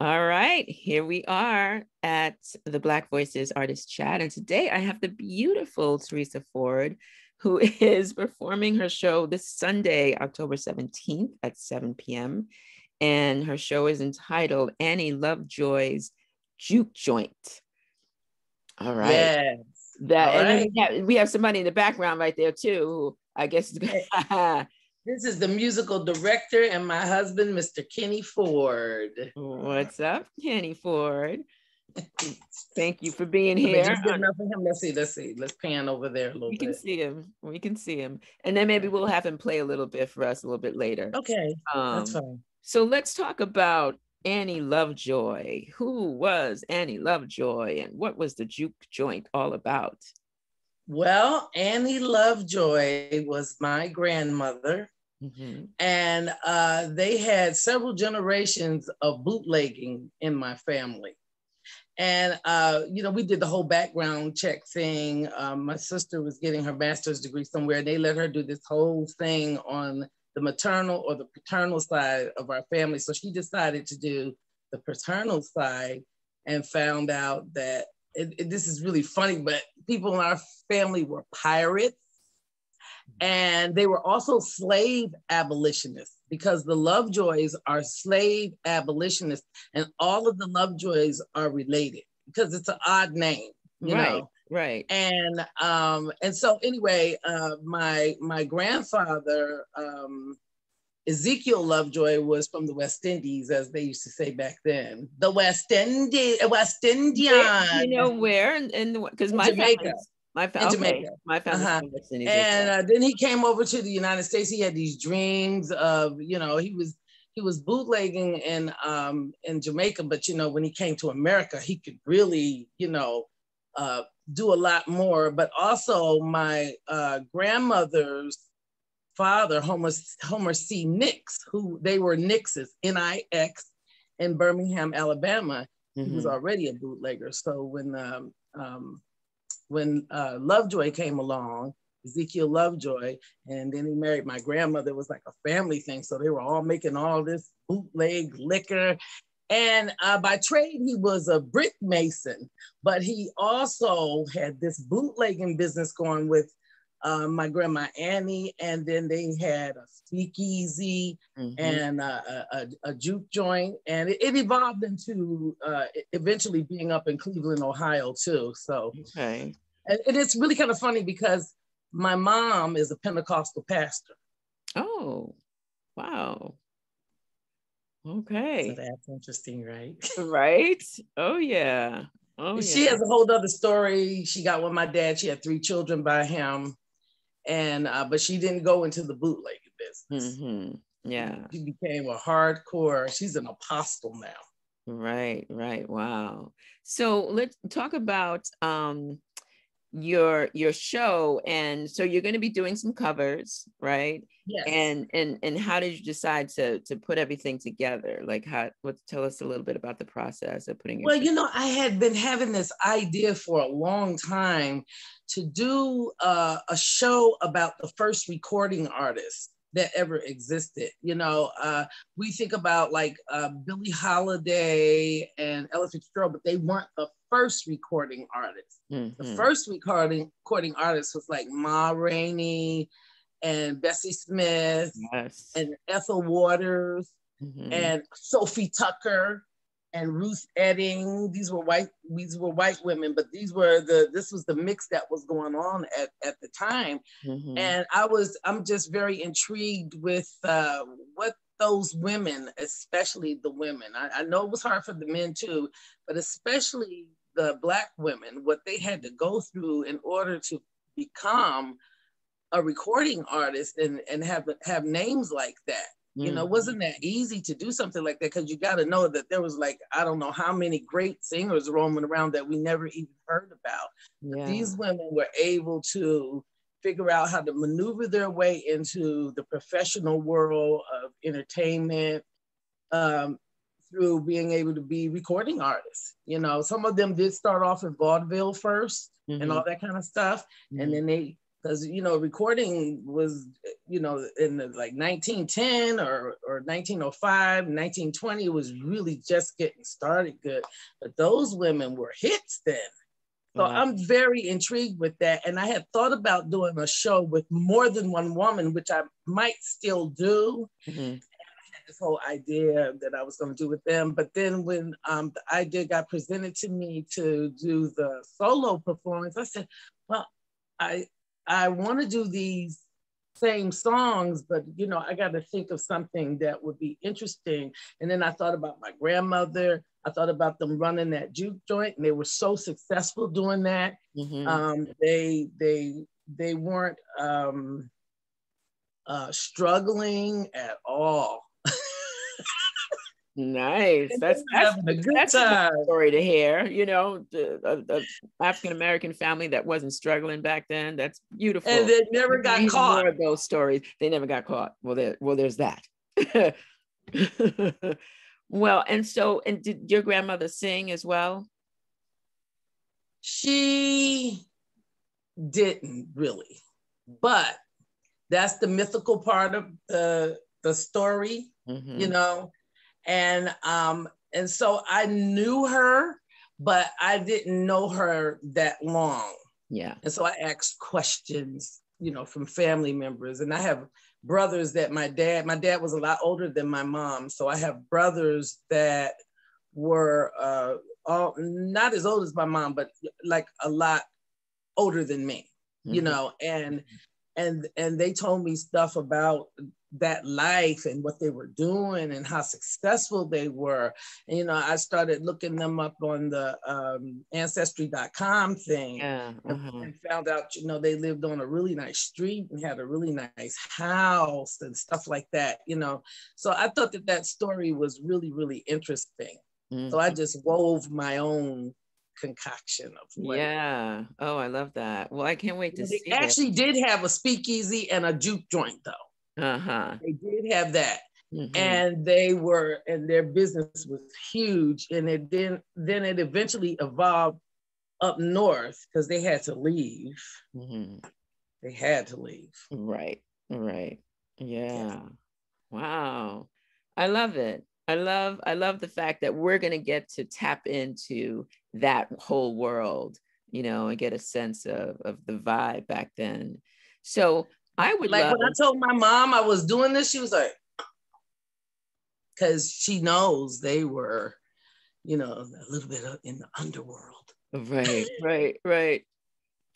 All right, here we are at the Black Voices Artist Chat. And today I have the beautiful Theresa Ford, who is performing her show this Sunday, October 17th at 7 p.m. And her show is entitled Annie Lovejoy's Juke Joint. All right. Yes. That, All and we, have, we have somebody in the background right there too, who I guess is This is the musical director and my husband, Mr. Kenny Ford. What's up, Kenny Ford? Thank you for being here. Good enough for him. Let's see. Let's see. Let's pan over there a little we bit. We can see him. We can see him, and then maybe we'll have him play a little bit for us a little bit later. Okay, um, that's fine. So let's talk about Annie Lovejoy. Who was Annie Lovejoy, and what was the juke joint all about? Well, Annie Lovejoy was my grandmother. Mm-hmm. And uh, they had several generations of bootlegging in my family. And, uh, you know, we did the whole background check thing. Um, my sister was getting her master's degree somewhere. And they let her do this whole thing on the maternal or the paternal side of our family. So she decided to do the paternal side and found out that it, it, this is really funny, but people in our family were pirates and they were also slave abolitionists because the Lovejoys are slave abolitionists, and all of the Lovejoys are related because it's an odd name, you right, know. Right. And um, and so anyway, uh, my my grandfather um, Ezekiel Lovejoy was from the West Indies, as they used to say back then. The West Indies, West Indian. You know where? And because my Jamaica. My fa- in Jamaica. My family uh-huh. And uh, then he came over to the United States. He had these dreams of, you know, he was he was bootlegging in um, in Jamaica, but you know, when he came to America, he could really, you know, uh, do a lot more. But also, my uh, grandmother's father, Homer Homer C. Nix, who they were Nixes, N-I-X, in Birmingham, Alabama. Mm-hmm. He was mm-hmm. already a bootlegger. So when um, um, when uh, Lovejoy came along, Ezekiel Lovejoy, and then he married my grandmother. It was like a family thing. So they were all making all this bootleg liquor. And uh, by trade, he was a brick mason, but he also had this bootlegging business going with uh, my grandma Annie, and then they had a speakeasy mm-hmm. and a, a, a, juke joint, and it, it evolved into uh, eventually being up in Cleveland, Ohio, too. So, okay, and, and it's really kind of funny because my mom is a Pentecostal pastor. Oh, wow. Okay. So that's interesting, right? right. Oh yeah. Oh, she yeah. has a whole other story. She got with my dad. She had three children by him and uh, but she didn't go into the bootlegging business. Mm-hmm. Yeah, she became a hardcore. She's an apostle now. Right, right. Wow. So let's talk about um, your your show, and so you're going to be doing some covers, right? Yes. And and and how did you decide to to put everything together? Like how? What? Tell us a little bit about the process of putting. well, you know, I had been having this idea for a long time to do uh, a show about the first recording artist that ever existed. You know, uh, we think about like uh, Billie Holiday and Ella Fitzgerald, but they weren't the first recording artists. Mm-hmm. The first recording recording artist was like Ma Rainey and Bessie Smith yes. and Ethel Waters mm-hmm. and Sophie Tucker and Ruth Etting. These were white, these were white women, but these were the this was the mix that was going on at, at the time. Mm-hmm. And I was, I'm just very intrigued with uh, what those women, especially the women. I, I know it was hard for the men too, but especially the black women, what they had to go through in order to become a recording artist and, and have have names like that you know, mm-hmm. wasn't that easy to do something like that because you got to know that there was like I don't know how many great singers roaming around that we never even heard about. Yeah. These women were able to figure out how to maneuver their way into the professional world of entertainment um, through being able to be recording artists. You know, some of them did start off in vaudeville 1st mm-hmm. and all that kind of stuff, mm-hmm. and then they because you know recording was you know in the, like 1910 or or 1905 1920 was really just getting started good but those women were hits then so wow. i'm very intrigued with that and i had thought about doing a show with more than one woman which i might still do mm-hmm. This whole idea that i was going to do with them but then when um, the idea got presented to me to do the solo performance i said well I I want to do these same songs, but you know, I got to think of something that would be interesting. And then I thought about my grandmother. I thought about them running that juke joint, and they were so successful doing that. Mm-hmm. Um, they they they weren't um, uh, struggling at all. Nice. That's that's, a good that's a story to hear. You know, the, African American family that wasn't struggling back then. That's beautiful. And they never got caught. More of those stories. They never got caught. Well, there, well, there's that. well, and so, and did your grandmother sing as well? She didn't really, but that's the mythical part of the the story. Mm-hmm. You know, and um, and so I knew her, but I didn't know her that long. Yeah. And so I asked questions, you know, from family members, and I have brothers that my dad, my dad was a lot older than my mom, so I have brothers that were uh, all not as old as my mom, but like a lot older than me, mm-hmm. you know, and and and they told me stuff about that life and what they were doing and how successful they were. And, you know, I started looking them up on the um, ancestry.com thing yeah, uh-huh. and found out, you know, they lived on a really nice street and had a really nice house and stuff like that, you know. So I thought that that story was really, really interesting. Mm-hmm. So I mm-hmm. just wove my own concoction of what yeah oh i love that well i can't wait to they see actually it. did have a speakeasy and a juke joint though uh-huh. They did have that. Mm-hmm. And they were, and their business was huge. And it then then it eventually evolved up north because they had to leave. Mm-hmm. They had to leave. Right, right. Yeah. yeah. Wow. I love it. I love I love the fact that we're going to get to tap into that whole world, you know, and get a sense of of the vibe back then. So I would like when I told my mom I was doing this, she was like, because she knows they were, you know, a little bit in the underworld. Right, right, right.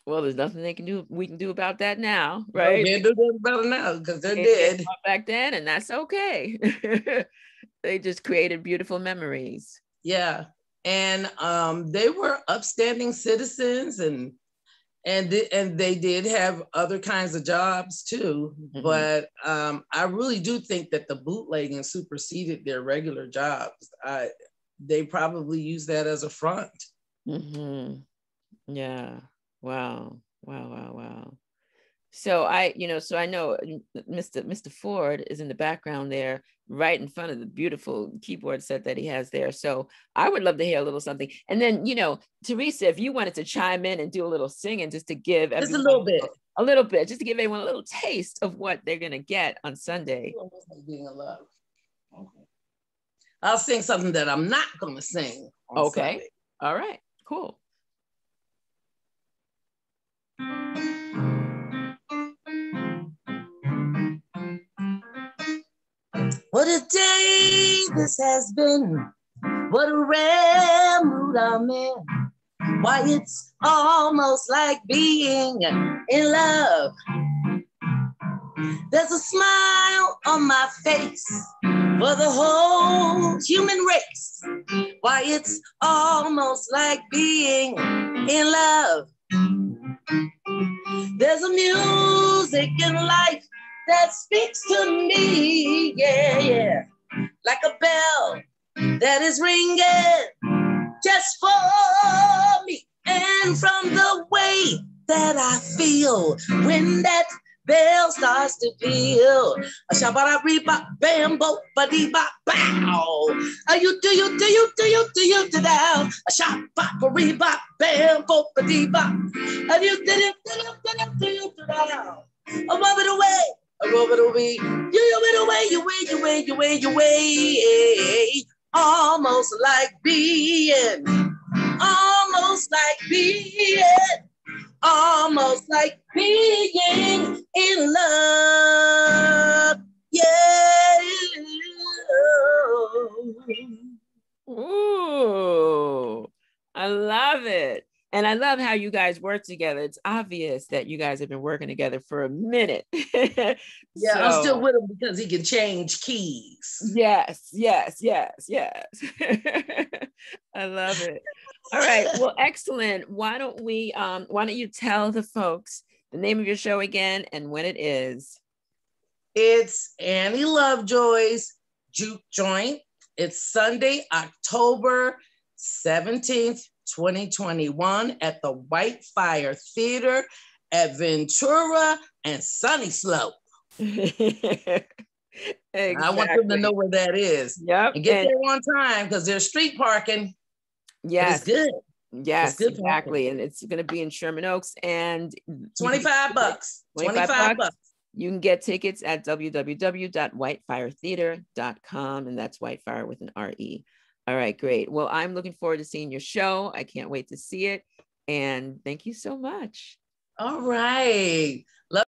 Well, there's nothing they can do. We can do about that now, right? can't do nothing about it now because they're they dead back then, and that's okay. they just created beautiful memories. Yeah, and um, they were upstanding citizens and and and they did have other kinds of jobs too mm-hmm. but um, i really do think that the bootlegging superseded their regular jobs. I, they probably use that as a front. Mm-hmm. yeah. Wow. Wow wow wow so i you know so i know mr mr ford is in the background there right in front of the beautiful keyboard set that he has there. So i would love to hear a little something. And then you know Theresa if you wanted to chime in and do a little singing just to give just a little bit. a little bit just to give everyone a little taste of what they're going to get on sunday. I'll sing something that i'm not going to sing okay. Sunday. all right. Cool What a day this has been. What a rare mood I'm in. Why, it's almost like being in love. There's a smile on my face for the whole human race. Why, it's almost like being in love. There's a music in life that speaks to me, yeah, yeah, like a bell that is ringing just for me. And from the way that I feel when that bell starts to peal. A shabba reba bam bo ba dee ba bow. Are you do you do you do you do you do now? A shabba reba bam bo ba dee ba. And you did it do you do you do you do now? A rub it away. A rub it away. You it away. You way you way you way you way. Almost like being. Almost like being almost like being in love. Yeah. Ooh, I love it. And I love how you guys work together. It's obvious that you guys have been working together for a minute. yeah, so, I'm still with him because he can change keys. Yes, yes, yes, yes. I love it. All right. Well, excellent. Why don't we um why don't you tell the folks the name of your show again and when it is? It's Annie Lovejoy's Juke Joint. It's Sunday, October 17th, 2021 at the White Fire Theater at Ventura and Sunny Slope. exactly. I want them to know where that is. Yep. And get and- there on time because there's street parking. Yes. It's good. Yes, good exactly. And it's going to be in Sherman Oaks and 25 bucks. 25, 25 bucks. You can get tickets at www.whitefiretheatre.com and that's Whitefire with an R-E. All right, great. Well, I'm looking forward to seeing your show. I can't wait to see it. And thank you so much. All right. Love